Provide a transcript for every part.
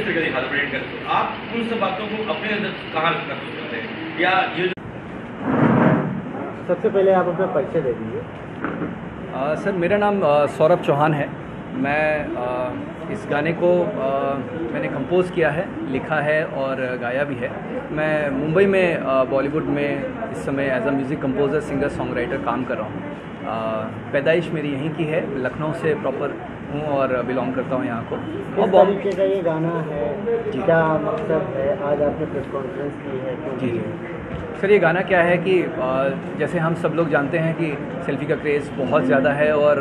किस तरीके से हाइब्रिड करते। हो आप उन सब बातों को अपने अंदर कहाँ महसूस करते हैं? या ये सबसे पहले आप अपना परिचय दे दीजिए। सर मेरा नाम सौरभ चौहान है। मैं आ, इस गाने को आ, मैंने कंपोज़ किया है लिखा है और गाया भी है। मैं मुंबई में बॉलीवुड में इस समय as a music composer singer song writer काम कर रहा हूँ। पैदाइश मेरी यहीं की है लखनऊ से प्रॉपर हूँ और बिलोंग करता हूँ यहाँ को। और बॉम्बे का ये गाना है? क्या मकसद है? आज आपने प्रेस कॉन्फ्रेंस की है जी जी। सर ये गाना क्या है कि जैसे हम सब लोग जानते हैं कि सेल्फ़ी का क्रेज़ बहुत ज़्यादा है और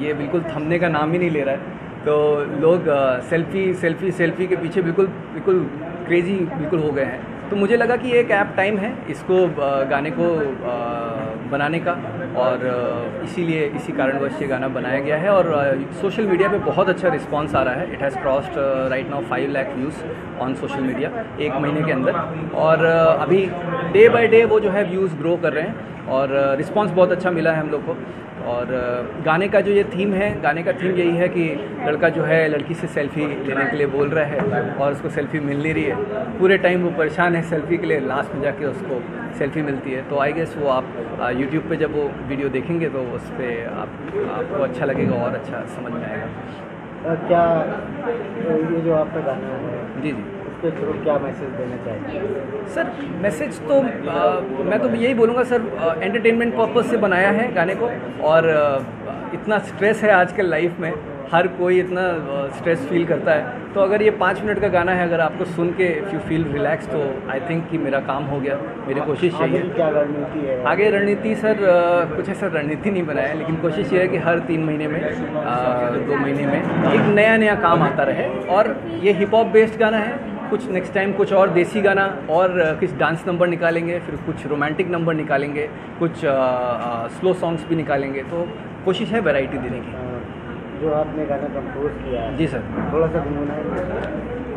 ये बिल्कुल थमने का नाम ही नहीं ले रहा है। तो लोग सेल्फ़ी सेल्फ़ी सेल्फ़ी के पीछे बिल्कुल बिल्कुल क्रेज़ी बिल्कुल हो गए हैं। तो मुझे लगा कि एक ऐप टाइम है इसको गाने को बनाने का और इसीलिए इसी कारणवश ये गाना बनाया गया है और सोशल मीडिया पे बहुत अच्छा रिस्पांस आ रहा है। It has crossed right now five lakh views on social media एक महीने के अंदर। और अभी डे बाय डे वो जो है व्यूज़ ग्रो कर रहे हैं। और रिस्पांस बहुत अच्छा मिला है हम लोग को। और गाने का जो ये थीम है गाने का थीम यही है कि लड़का जो है लड़की से सेल्फी लेने के लिए बोल रहा है और उसको सेल्फी मिल नहीं रही है। पूरे टाइम वो परेशान है सेल्फी के लिए लास्ट में जाके उसको सेल्फी मिलती है। तो आई गेस वो आप यूट्यूब पे जब वो वीडियो देखेंगे तो उस पर आप आपको अच्छा लगेगा और अच्छा समझ में आएगा। क्या ये जो आपका गाना है जी जी। उसके थ्रू क्या मैसेज देना चाहिए सर मैसेज तो आ, मैं तो यही बोलूँगा सर एंटरटेनमेंट पर्पज से बनाया है गाने को और आ, इतना स्ट्रेस है आजकल लाइफ में हर कोई इतना स्ट्रेस फील करता है। तो अगर ये पाँच मिनट का गाना है अगर आपको सुन के इफ़ यू फील रिलैक्स तो आई थिंक कि मेरा काम हो गया मेरी कोशिश यही है। क्या रणनीति है? आगे रणनीति सर कुछ ऐसा रणनीति नहीं बनाया लेकिन कोशिश ये है कि हर तीन महीने में दो महीने में एक नया नया काम आता रहे। और ये हिप हॉप बेस्ड गाना है कुछ नेक्स्ट टाइम कुछ और देसी गाना और कुछ डांस नंबर निकालेंगे फिर कुछ रोमांटिक नंबर निकालेंगे कुछ स्लो सॉन्ग्स भी निकालेंगे तो कोशिश है वैरायटी देने की। जो आपने गाना कंपोज किया है। जी सर। थोड़ा सा गुनगुनाएँगे।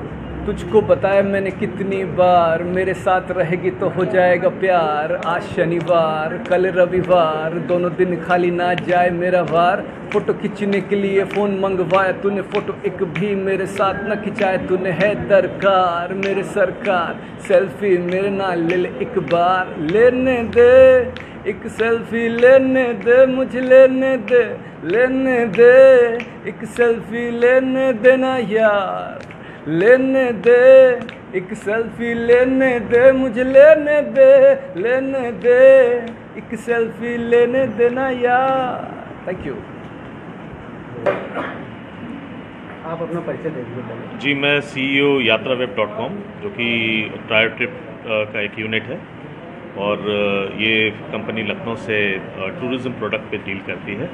तुझको बताया मैंने कितनी बार मेरे साथ रहेगी तो हो जाएगा प्यार। आज शनिवार, कल रविवार, दोनों दिन खाली ना जाए मेरा वार। फ़ोटो खींचने के लिए फ़ोन मंगवाया तूने, फ़ोटो एक भी मेरे साथ न खिंचाए तूने। है दरकार मेरे सरकार, सेल्फी मेरे ना ले ले एक बार। लेने दे, एक सेल्फी लेने दे, मुझे लेने दे लेने दे, एक सेल्फी लेने देना यार। लेने दे एक सेल्फी लेने दे मुझे लेने दे लेने दे एक सेल्फी लेने देना यार। थैंक यू आप अपना परिचय दे दीजिए जी मैं सीईओ यात्रा वेब डॉट कॉम जो कि ट्रायल ट्रिप का एक यूनिट है। और ये कंपनी लखनऊ से टूरिज़्म प्रोडक्ट पे डील करती है।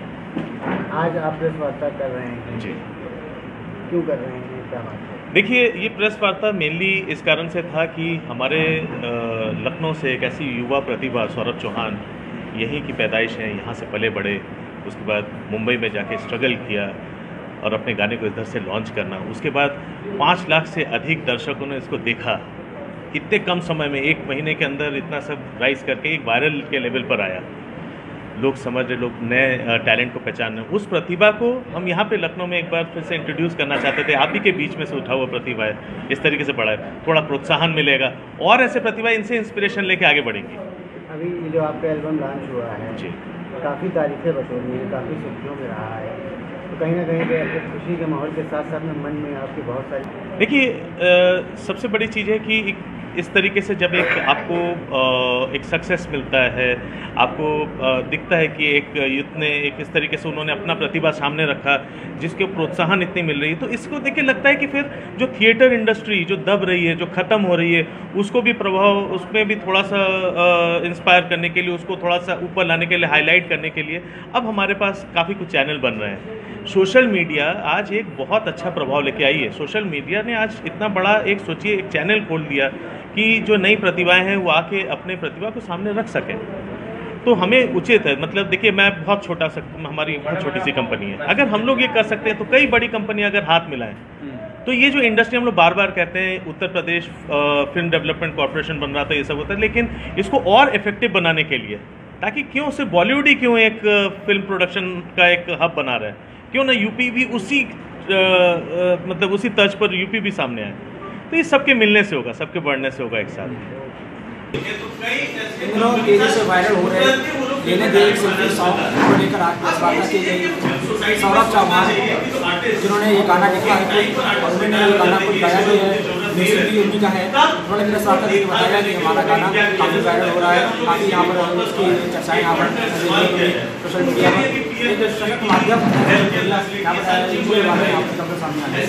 आज आप प्रेस वार्ता कर रहे हैं जी। क्यों कर रहे हैं क्या बात है? देखिए, ये प्रेस वार्ता मेनली इस कारण से था कि हमारे लखनऊ से एक ऐसी युवा प्रतिभा, सौरभ चौहान, यहीं की पैदाइश है, यहाँ से पले बड़े उसके बाद मुंबई में जाके स्ट्रगल किया और अपने गाने को इधर से लॉन्च करना। उसके बाद पाँच लाख से अधिक दर्शकों ने इसको देखा। इतने कम समय में एक महीने के अंदर इतना सब राइज करके एक वायरल के लेवल पर आया। लोग समझ रहे लोग नए टैलेंट को पहचान रहे उस प्रतिभा को हम यहाँ पे लखनऊ में एक बार फिर से इंट्रोड्यूस करना चाहते थे। आप ही के बीच में से उठा हुआ प्रतिभा है। इस तरीके से बढ़ा है। थोड़ा प्रोत्साहन मिलेगा। और ऐसे प्रतिभा इनसे इंस्पिरेशन लेके आगे बढ़ेंगी। अभी जो आपका एल्बम लॉन्च हुआ है जी। काफ़ी तारीफें बटोरी हैं काफ़ी सुर्खियों में रहा है। तो कहीं ना कहीं पे खुशी के माहौल के साथ साथ में मन में आपकी बहुत सारी देखिए सबसे बड़ी चीज़ है कि एक इस तरीके से जब एक आपको एक सक्सेस मिलता है, आपको दिखता है कि एक यूथ ने, एक इस तरीके से उन्होंने अपना प्रतिभा सामने रखा, जिसके प्रोत्साहन इतनी मिल रही है तो इसको देखिए लगता है कि फिर जो थिएटर इंडस्ट्री जो दब रही है, जो ख़त्म हो रही है, उसको भी प्रभाव, उसमें भी थोड़ा सा इंस्पायर करने के लिए, उसको थोड़ा सा ऊपर लाने के लिए हाईलाइट करने के लिए, अब हमारे पास काफ़ी कुछ चैनल बन रहे हैं। सोशल मीडिया आज एक बहुत अच्छा प्रभाव लेके आई है। सोशल मीडिया ने आज इतना बड़ा एक, सोचिए, एक चैनल खोल दिया कि जो नई प्रतिभाएँ हैं वो आके अपने प्रतिभा को सामने रख सकें। तो हमें उचित है मतलब देखिए मैं बहुत छोटा सा हमारी बहुत छोटी सी कंपनी है। अगर हम लोग ये कर सकते हैं तो कई बड़ी कंपनी अगर हाथ मिलाएँ तो ये जो इंडस्ट्री हम लोग बार बार कहते हैं Uttar Pradesh film development corporation बन रहा था ये सब होता है लेकिन इसको और इफ़ेक्टिव बनाने के लिए ताकि क्यों सिर्फ़ बॉलीवुड ही क्यों एक फ़िल्म प्रोडक्शन का एक हब बना रहा है? क्यों ना यूपी भी उसी अ, मतलब उसी तर्ज पर यूपी भी सामने आए? तो ये सबके मिलने से होगा, सबके बढ़ने से होगा एक साथ। चौहान ये गाना लिखा है उन्होंने हमारा गाना काफ़ी वायरल हो रहा है। काफ़ी यहाँ पर यहाँ पर सोशल मीडिया में एक सशक्त माध्यम है। सामने